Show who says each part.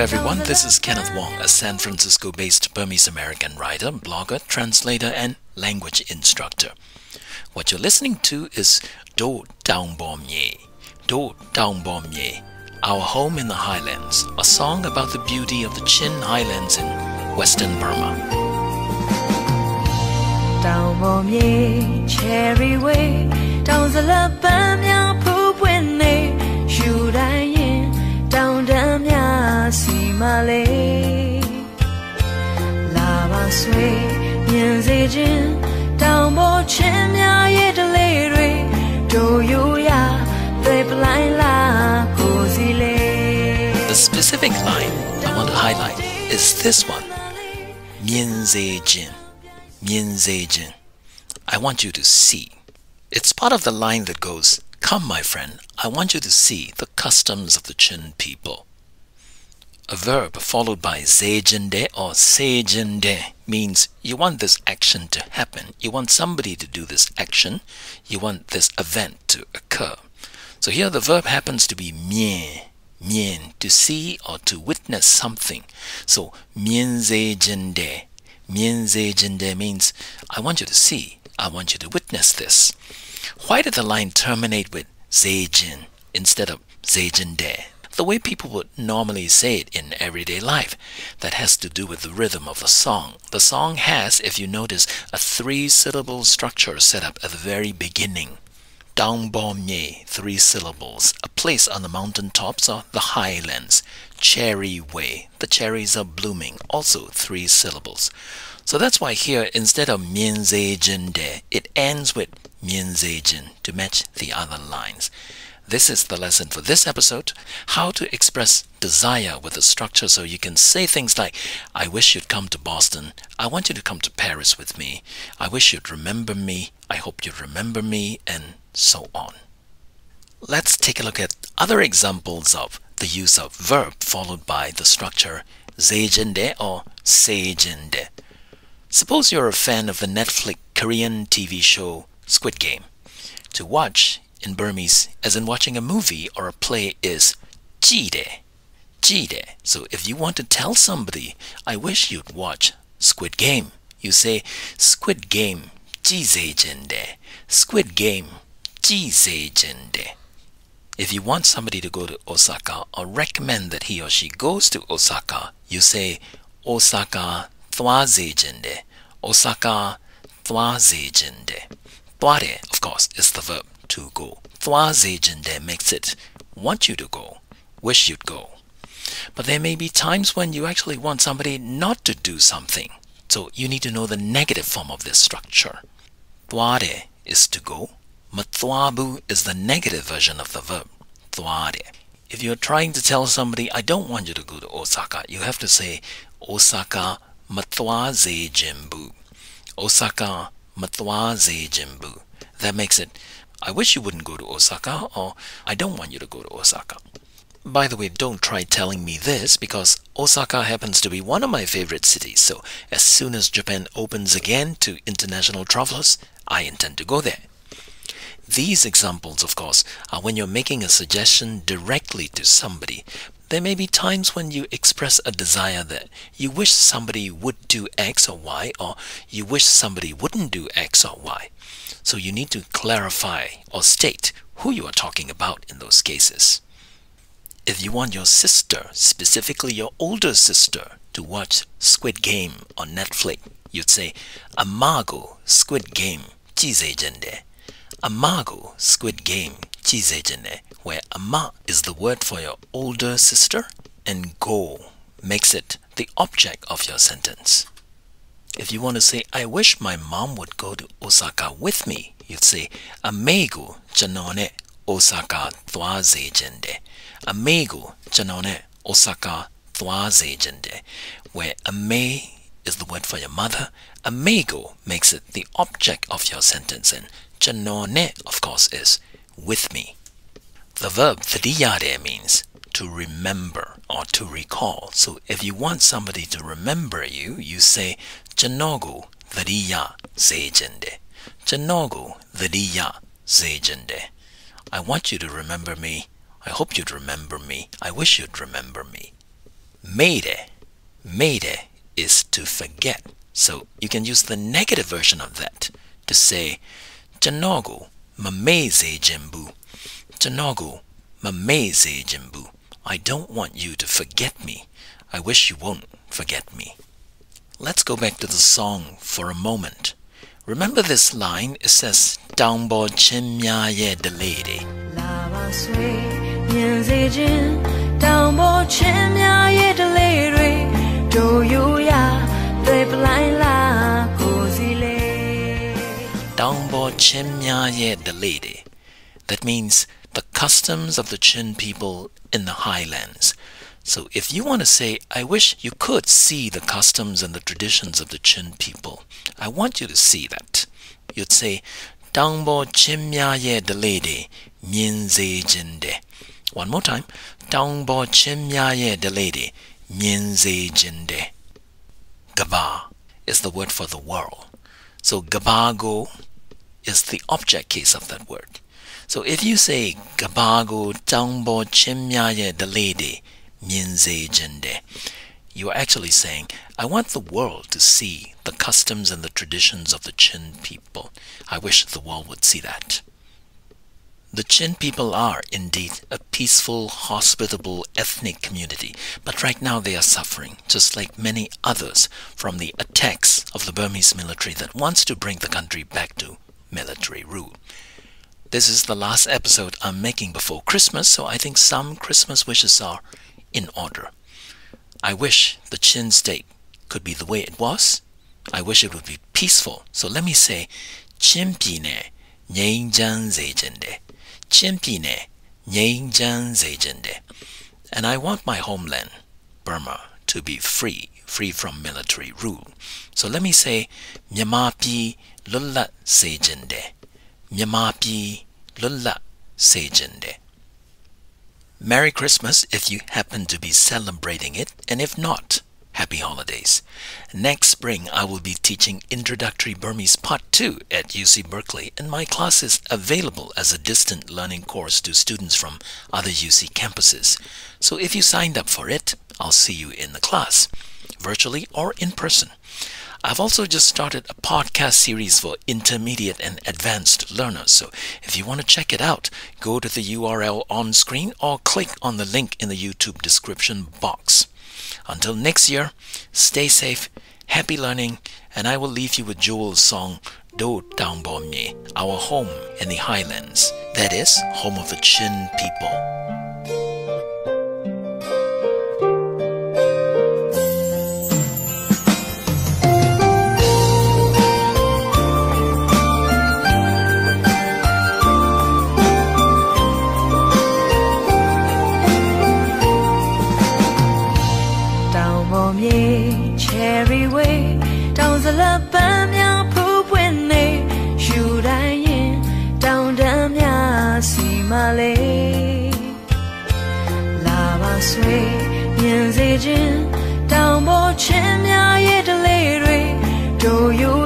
Speaker 1: everyone. This is Kenneth Wong, a San Francisco based Burmese American writer, blogger, translator, and language instructor. What you're listening to is Do Dang Bom Ye. Do Dang Bom Ye, Our Home in the Highlands, a song about the beauty of the Chin Highlands in western Burma.
Speaker 2: Down bom ye, cherry way, down the bam ya
Speaker 1: The specific line I want to highlight is this one. Mian Zhe Jin. Mian Zhe Jin. I want you to see. It's part of the line that goes, Come, my friend, I want you to see the customs of the Chin people. A verb followed by zejinde or sejinde means you want this action to happen. You want somebody to do this action. You want this event to occur. So here the verb happens to be mien, mien, to see or to witness something. So mien zejinde, mien zejinde means I want you to see. I want you to witness this. Why did the line terminate with zejin instead of zejinde? The way people would normally say it in everyday life. That has to do with the rhythm of the song. The song has, if you notice, a three syllable structure set up at the very beginning. Dang Bom Ye, three syllables. A place on the mountain tops or the highlands. Cherry Way, the cherries are blooming, also three syllables. So that's why here, instead of Mian Jin De, it ends with Mian Jin to match the other lines. This is the lesson for this episode how to express desire with a structure so you can say things like, I wish you'd come to Boston. I want you to come to Paris with me. I wish you'd remember me. I hope you'd remember me, and so on. Let's take a look at other examples of the use of verb followed by the structure zejinde or sejinde. Suppose you're a fan of the Netflix Korean TV show Squid Game. To watch, in Burmese, as in watching a movie or a play, is jide. Jide. So if you want to tell somebody, I wish you'd watch Squid Game, you say Squid Game jinde. Squid Game jinde. If you want somebody to go to Osaka or recommend that he or she goes to Osaka, you say Osaka jinde. Osaka jinde. Tuare, of course, is the verb to go. Thwazejinde makes it want you to go, wish you'd go. But there may be times when you actually want somebody not to do something. So you need to know the negative form of this structure. Thware is to go. Mathwabu is the negative version of the verb. Thware. If you're trying to tell somebody, I don't want you to go to Osaka, you have to say Osaka matwaze jimbu. Osaka matwaze jimbu. That makes it I wish you wouldn't go to Osaka, or I don't want you to go to Osaka. By the way, don't try telling me this because Osaka happens to be one of my favorite cities, so as soon as Japan opens again to international travelers, I intend to go there. These examples, of course, are when you're making a suggestion directly to somebody. There may be times when you express a desire that you wish somebody would do X or Y, or you wish somebody wouldn't do X or Y. So you need to clarify or state who you are talking about in those cases. If you want your sister, specifically your older sister, to watch Squid Game on Netflix, you'd say, Amago Squid Game. Amago Squid Game jinde, where ama is the word for your older sister and go makes it the object of your sentence. If you want to say, I wish my mom would go to Osaka with me, you'd say, Amego janone Osaka jinde. Amego janone Osaka jinde. Where ame is the word for your mother, amego makes it the object of your sentence, and janone, of course, is with me. The verb thadiyade means to remember or to recall. So if you want somebody to remember you, you say Janogu Thadiya Sejende. Janogu Thadiya Sejende. I want you to remember me. I hope you'd remember me. I wish you'd remember me. Mayday. Mayday is to forget. So you can use the negative version of that to say, Janogu Mameze Jembu. Tanago, Mameze Jembu. I don't want you to forget me. I wish you won't forget me. Let's go back to the song for a moment. Remember this line? It says, Downbo Chimyaye de Lady.
Speaker 2: Downbo Chimyaye de Lady.
Speaker 1: Do you ya? De lady. That means the customs of the Chin people in the highlands. So if you want to say, I wish you could see the customs and the traditions of the Chin people, I want you to see that. You'd say, Dangbo chimya ye de lady, minze jinde. One more time. Dangbo chimya ye de lady, minze jinde. Gaba is the word for the world. So gabago is the object case of that word. So if you say gabago tangbo chimyaye delede minze jende, you are actually saying, I want the world to see the customs and the traditions of the Chin people. I wish the world would see that. The Chin people are indeed a peaceful, hospitable ethnic community, but right now they are suffering, just like many others, from the attacks of the Burmese military that wants to bring the country back to military rule. This is the last episode I'm making before Christmas, so I think some Christmas wishes are in order. I wish the Chin state could be the way it was. I wish it would be peaceful. So let me say, Chin Pine Nyenjan Zejende. Chin Pine Nyenjan Zejende. And I want my homeland, Burma, to be free, free from military rule. So let me say, Myamapi Lullat Sejende. Myamapi Lullat Sejende. Merry Christmas if you happen to be celebrating it, and if not, happy holidays. Next spring, I will be teaching Introductory Burmese Part 2 at UC Berkeley, and my class is available as a distant learning course to students from other UC campuses. So if you signed up for it, I'll see you in the class, virtually or in person. I've also just started a podcast series for intermediate and advanced learners. So if you want to check it out, go to the URL on screen or click on the link in the YouTube description box. Until next year, stay safe, happy learning, and I will leave you with Jewel's song Do Taungbomye, our home in the highlands. That is, home of the Chin people.
Speaker 2: ။ စီမလေးလာပါဆွေမြင်စေခြင်းတောင်ပေါ်ချင်းများရဲ့တလေးတွေတို့ယူ